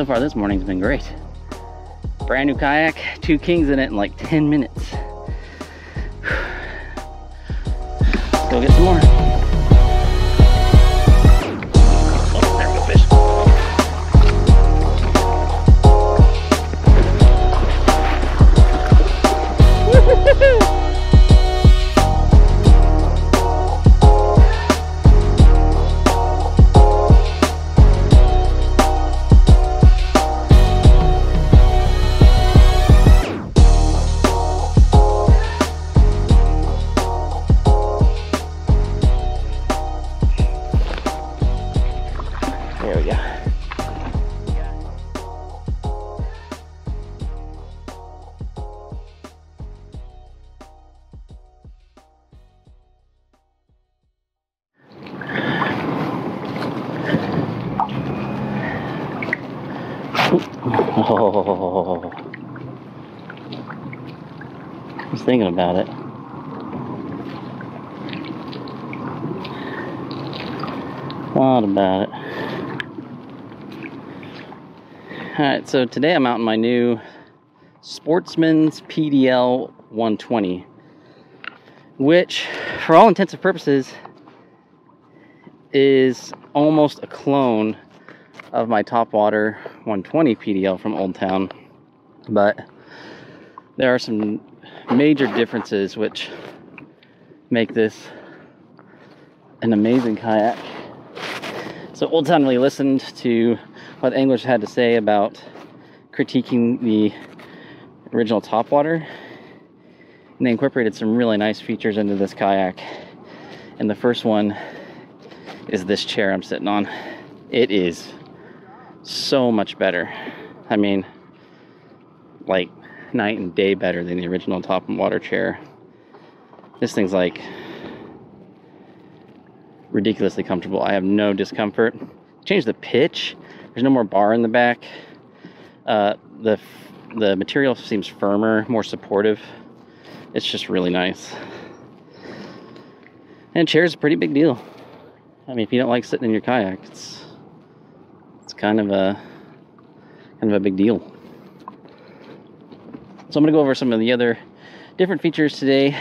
so far this morning's been great. Brand new kayak, two kings in it in like 10 minutes. Go. Oh. I was thinking about it. Thought about it. Alright, so today I'm out in my new Sportsman's PDL 120, which, for all intents and purposes, is almost a clone of my Topwater 120 PDL from Old Town. But there are some major differences which make this an amazing kayak. So Old Town really listened to what English had to say about critiquing the original Topwater. And they incorporated some really nice features into this kayak. And the first one is this chair I'm sitting on. It is so much better. I mean, like night and day better than the original top and water chair. This thing's like ridiculously comfortable. I have no discomfort. Change the pitch. There's no more bar in the back. Uh, the the material seems firmer, more supportive. It's just really nice. And chair's a pretty big deal. I mean, if you don't like sitting in your kayak, it's it's kind of a kind of a big deal. So I'm gonna go over some of the other different features today.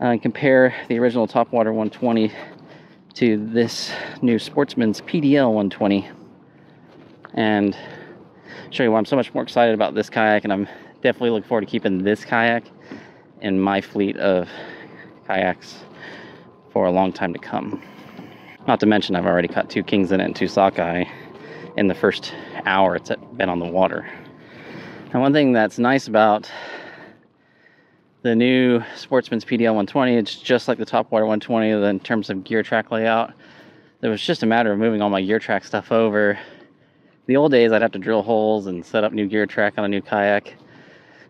Uh, and compare the original Topwater 120 to this new Sportsman's PDL 120, and show you why I'm so much more excited about this kayak, and I'm definitely looking forward to keeping this kayak in my fleet of kayaks for a long time to come. Not to mention, I've already caught two kings in it and two sockeye in the first hour it's been on the water. And one thing that's nice about the new Sportsman's PDL 120, it's just like the Topwater 120 in terms of gear track layout. It was just a matter of moving all my gear track stuff over. The old days, I'd have to drill holes and set up new gear track on a new kayak.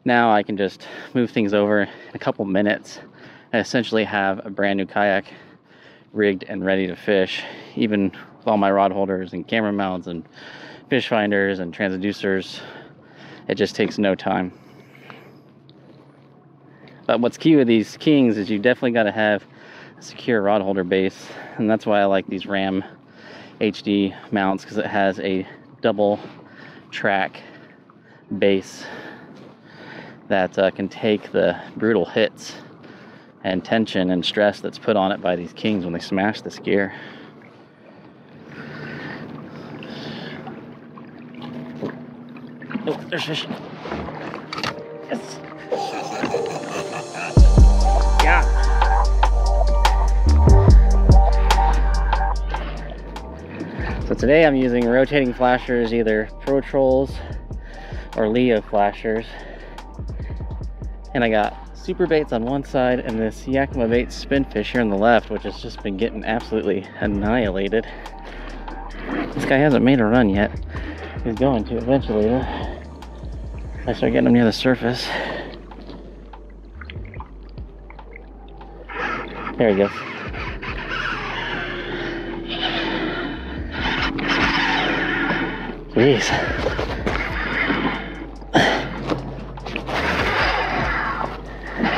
Now I can just move things over in a couple minutes and essentially have a brand new kayak rigged and ready to fish, even with all my rod holders and camera mounts and fish finders and transducers. It just takes no time. But what's key with these Kings is you definitely got to have a secure rod holder base, and that's why I like these Ram HD mounts because it has a double track base that uh, can take the brutal hits and tension and stress that's put on it by these Kings when they smash this gear. Oh, there's fish. Yes. Today I'm using rotating flashers, either Pro Trolls or Leo flashers. And I got super baits on one side and this Yakima bait spinfish here on the left, which has just been getting absolutely annihilated. This guy hasn't made a run yet. He's going to eventually though. I start getting him near the surface. There he goes. breathe.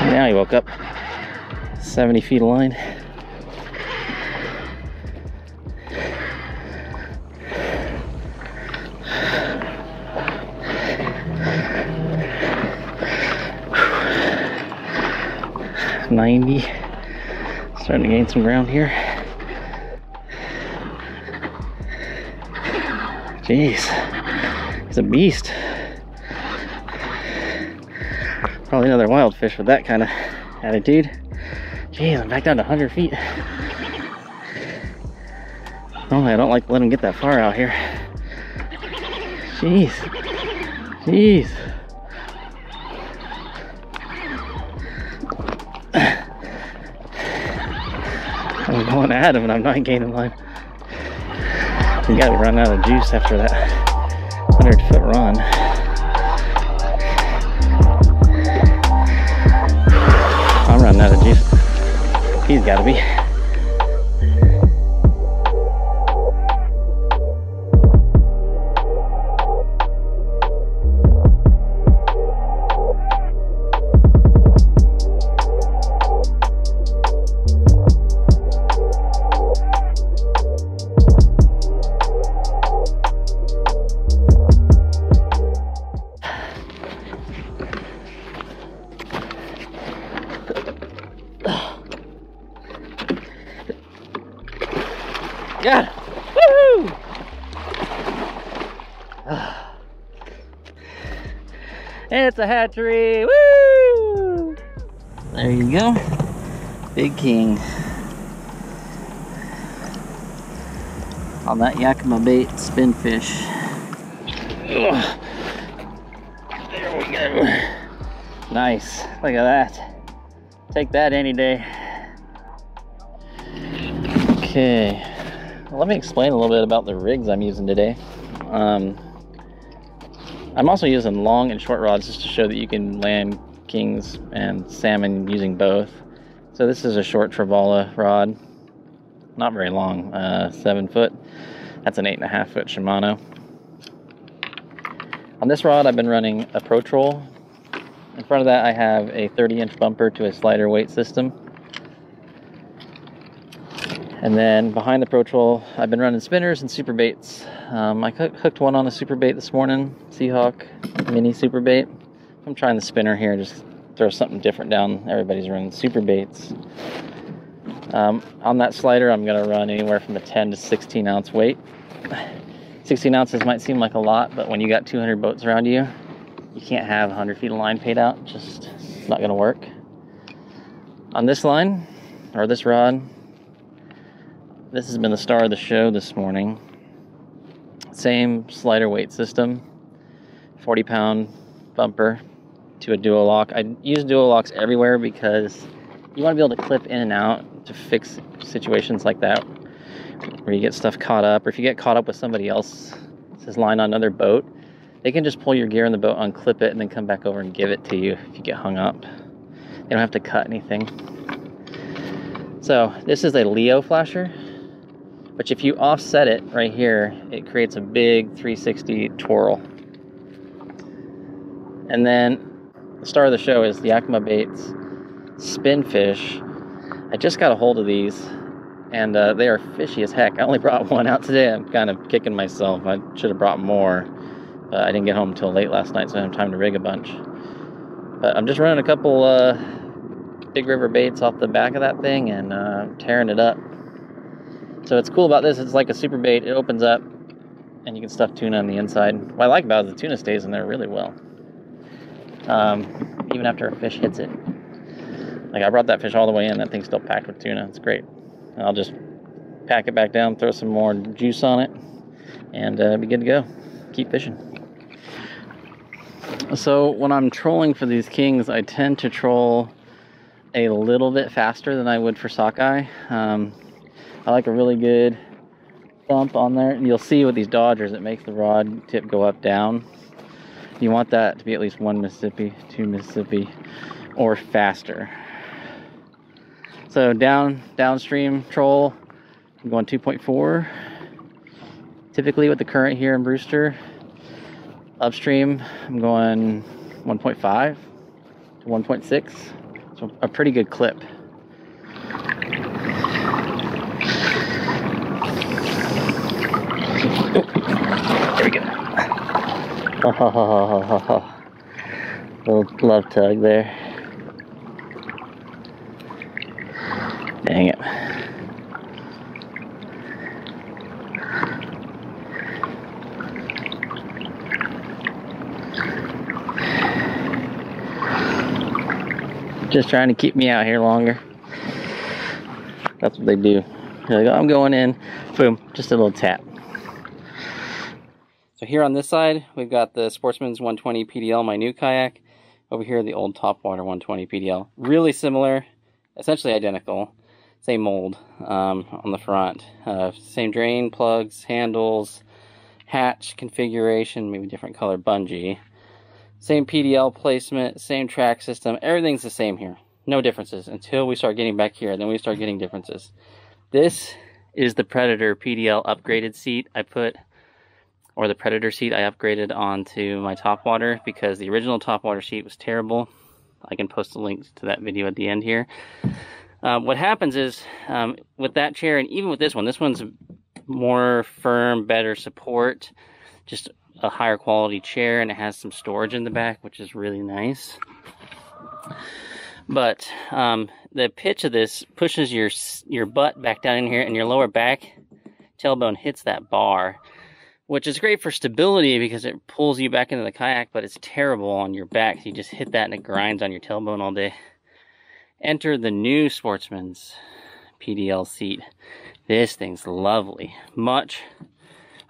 Now he woke up. 70 feet of line. Ninety, starting to gain some ground here. Jeez, he's a beast. Probably another wild fish with that kind of attitude. Jeez, I'm back down to 100 feet. Normally I don't like letting let him get that far out here. Jeez. Jeez. I'm going at him and I'm not gaining line. We gotta run out of juice after that 100 foot run. I'm running out of juice. He's gotta be. Got it. Woo! it's a hatchery. Woo! There you go. Big king. On that Yakima bait spinfish. There we go. Nice. Look at that. Take that any day. Okay let me explain a little bit about the rigs I'm using today. Um, I'm also using long and short rods just to show that you can land kings and salmon using both. So this is a short Travala rod, not very long, uh, seven foot. That's an eight and a half foot Shimano. On this rod, I've been running a Pro Troll. In front of that, I have a 30 inch bumper to a slider weight system. And then behind the Pro Troll, I've been running spinners and super baits. Um, I hooked one on a super bait this morning, Seahawk mini super bait. I'm trying the spinner here, just throw something different down. Everybody's running super baits. Um, on that slider, I'm gonna run anywhere from a 10 to 16 ounce weight. 16 ounces might seem like a lot, but when you got 200 boats around you, you can't have 100 feet of line paid out. Just not gonna work. On this line, or this rod, this has been the star of the show this morning. Same slider weight system, 40 pound bumper to a dual lock. I use dual locks everywhere because you want to be able to clip in and out to fix situations like that where you get stuff caught up or if you get caught up with somebody else's line on another boat they can just pull your gear in the boat unclip it and then come back over and give it to you if you get hung up they don't have to cut anything so this is a leo flasher but if you offset it right here, it creates a big 360 twirl. And then the star of the show is the Yakima Baits Spinfish. I just got a hold of these and uh, they are fishy as heck. I only brought one out today. I'm kind of kicking myself. I should have brought more. But I didn't get home until late last night, so I have time to rig a bunch. But I'm just running a couple uh, big river baits off the back of that thing and uh, tearing it up. So what's cool about this, it's like a super bait. It opens up and you can stuff tuna on the inside. What I like about it is the tuna stays in there really well. Um, even after a fish hits it. Like I brought that fish all the way in, that thing's still packed with tuna. It's great. And I'll just pack it back down, throw some more juice on it, and uh, be good to go. Keep fishing. So when I'm trolling for these kings, I tend to troll a little bit faster than I would for sockeye. Um, I like a really good bump on there. And you'll see with these Dodgers, it makes the rod tip go up, down. You want that to be at least one Mississippi, two Mississippi, or faster. So down, downstream troll, I'm going 2.4. Typically with the current here in Brewster. Upstream, I'm going 1.5 to 1.6. So a pretty good clip. There we go. Oh, little love tug there. Dang it. Just trying to keep me out here longer. That's what they do. Like, oh, I'm going in. Boom, just a little tap. So here on this side, we've got the Sportsman's 120 PDL, my new kayak. Over here, the old Topwater 120 PDL. Really similar, essentially identical. Same mold um, on the front. Uh, same drain, plugs, handles, hatch configuration, maybe different color bungee. Same PDL placement, same track system. Everything's the same here. No differences until we start getting back here. Then we start getting differences. This is the Predator PDL upgraded seat I put, or the Predator seat I upgraded onto my top water because the original top water seat was terrible. I can post a link to that video at the end here. Uh, what happens is um, with that chair, and even with this one, this one's more firm, better support, just a higher quality chair, and it has some storage in the back, which is really nice. But um, the pitch of this pushes your your butt back down in here, and your lower back tailbone hits that bar, which is great for stability because it pulls you back into the kayak, but it's terrible on your back. You just hit that and it grinds on your tailbone all day. Enter the new Sportsman's PDL seat. This thing's lovely. Much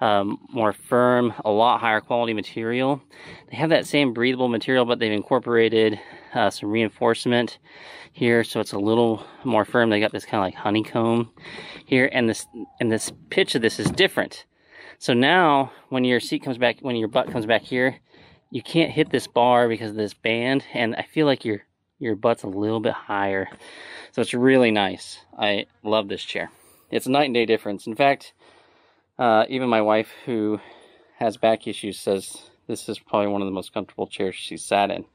um, more firm, a lot higher quality material. They have that same breathable material, but they've incorporated uh, some reinforcement here, so it's a little more firm. They got this kind of like honeycomb here, and this and this pitch of this is different. So now, when your seat comes back, when your butt comes back here, you can't hit this bar because of this band, and I feel like your your butt's a little bit higher. So it's really nice. I love this chair. It's a night and day difference. In fact, uh, even my wife, who has back issues, says this is probably one of the most comfortable chairs she's sat in.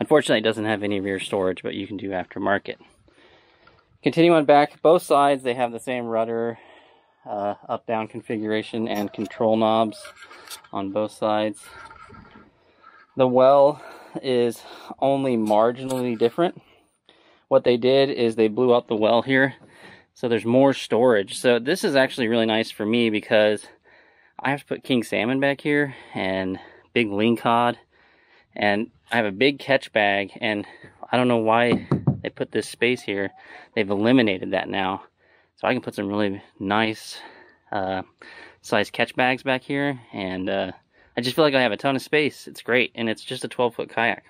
Unfortunately, it doesn't have any rear storage, but you can do aftermarket. Continue on back, both sides they have the same rudder, uh, up-down configuration and control knobs on both sides. The well is only marginally different. What they did is they blew out the well here so there's more storage. So this is actually really nice for me because I have to put king salmon back here and big lean lingcod. And I have a big catch bag and I don't know why they put this space here. They've eliminated that now. So I can put some really nice uh, size catch bags back here. And uh, I just feel like I have a ton of space. It's great. And it's just a 12 foot kayak.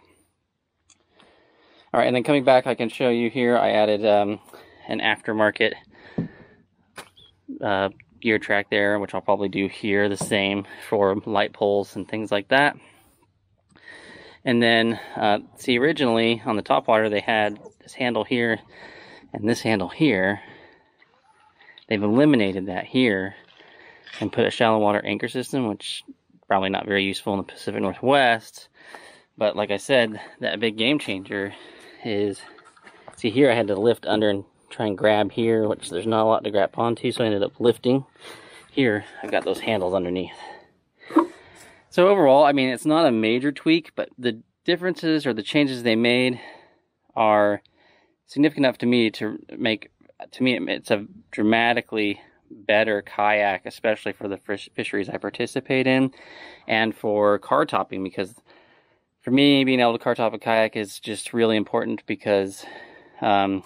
All right, and then coming back, I can show you here, I added um, an aftermarket uh, gear track there, which I'll probably do here the same for light poles and things like that. And then, uh, see, originally on the top water, they had this handle here and this handle here. They've eliminated that here and put a shallow water anchor system, which probably not very useful in the Pacific Northwest. But like I said, that big game changer is, see here I had to lift under and try and grab here, which there's not a lot to grab onto, so I ended up lifting. Here, I've got those handles underneath. So overall, I mean, it's not a major tweak, but the differences or the changes they made are significant enough to me to make, to me, it's a dramatically better kayak, especially for the fisheries I participate in, and for car topping, because for me, being able to car top a kayak is just really important because um,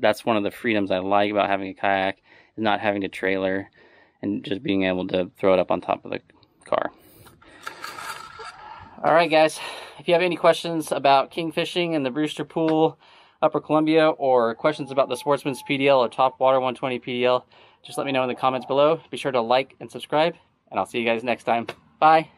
that's one of the freedoms I like about having a kayak is not having to trailer and just being able to throw it up on top of the car. All right, guys. If you have any questions about kingfishing and the Brewster Pool, Upper Columbia, or questions about the Sportsman's PDL or Topwater 120 PDL, just let me know in the comments below. Be sure to like and subscribe, and I'll see you guys next time. Bye.